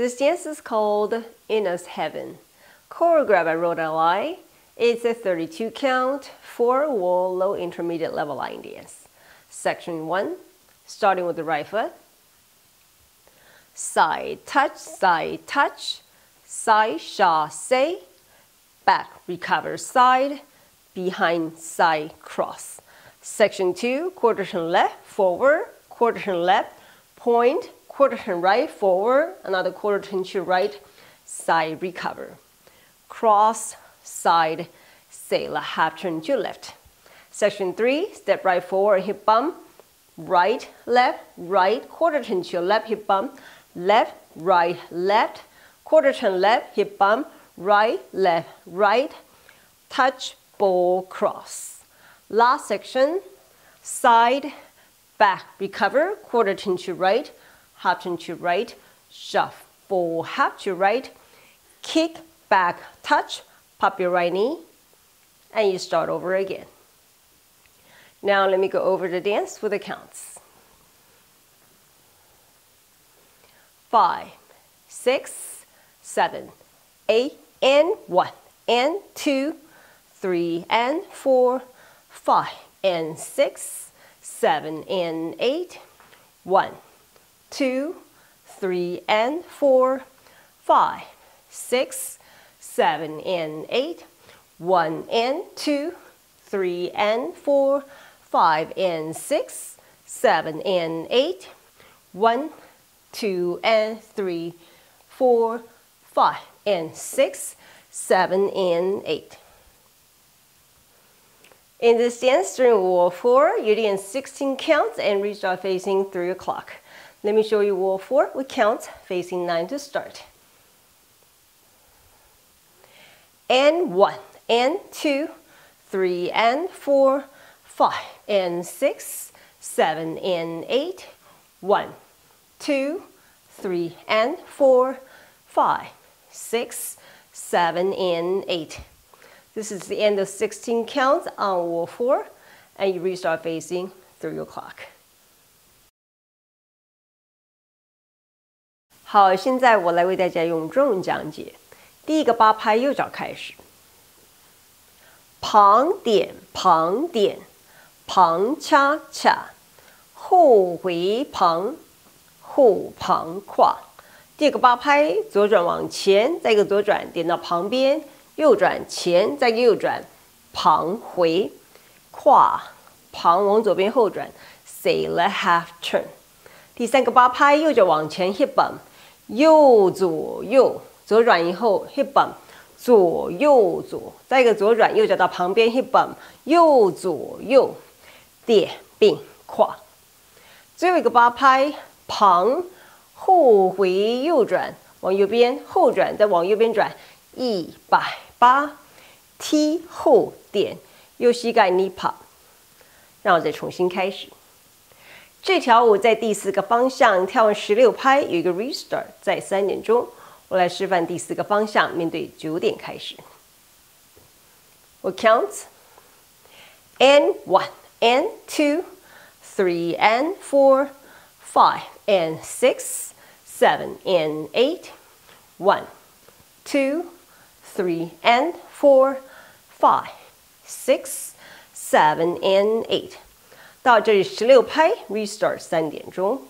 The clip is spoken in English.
This dance is called Inna's Heaven. Choreographed by Rhoda Lai, it's a 32 count, 4 wall, low intermediate level line dance. Section 1, starting with the right foot. Side touch, side touch, side chassé, back recover side, behind side cross. Section 2, quarter turn left, forward, quarter turn left, point, quarter turn right forward, another quarter turn to right, side recover. Cross, side, sailor half turn to left. Section three, step right forward, hip bump, right, left, right, quarter turn to left, hip bump, left, right, left, quarter turn left, hip bump, right, left, right, touch, ball, cross. Last section, side, back, recover, quarter turn to right, happen to right, shuffle forward, half to right, kick back, touch, pop your right knee, and you start over again. Now let me go over the dance with the counts. Five, six, seven, eight, and one, and two, three, and four, five, and six, seven, and eight, one, two, three, and four, five, six, seven, and eight, one, and two, three, and four, five, and six, seven, and eight, one, two, and three, four, five, and six, seven, and eight. In this dance, during wall four, you dance 16 counts and restart facing three o'clock. Let me show you wall four. We count facing nine to start. And one, and two, three, and four, five, and six, seven, and eight. One, two, three, and four, five, six, seven, and eight. This is the end of 16 counts on wall four, and you restart facing three o'clock. 好，现在我来为大家用中文讲解。第一个八拍右脚开始，旁点旁点，旁恰恰，后回旁，后旁跨。第二个八拍左转往前，再一个左转点到旁边，右转前，再一个右转，旁回跨，旁往左边后转，say the half turn。第三个八拍右脚往前 hip bump。右左右，左转以后 hip bump，左右左，再一个左转，右脚到旁边 hip bump，右左右，点并跨。最后一个八拍旁后回右转，往右边后转，再往右边转一百八，踢后点，右膝盖 knee pop，让我再重新开始。这条舞在第四个方向跳完十六拍，有一个 restart，在三点钟。我来示范第四个方向，面对九点开始。我 count and one and two, three and four, five and six, seven and eight, one, two, three and four, five, six, seven and eight. 到这里十六拍，restore 三点钟。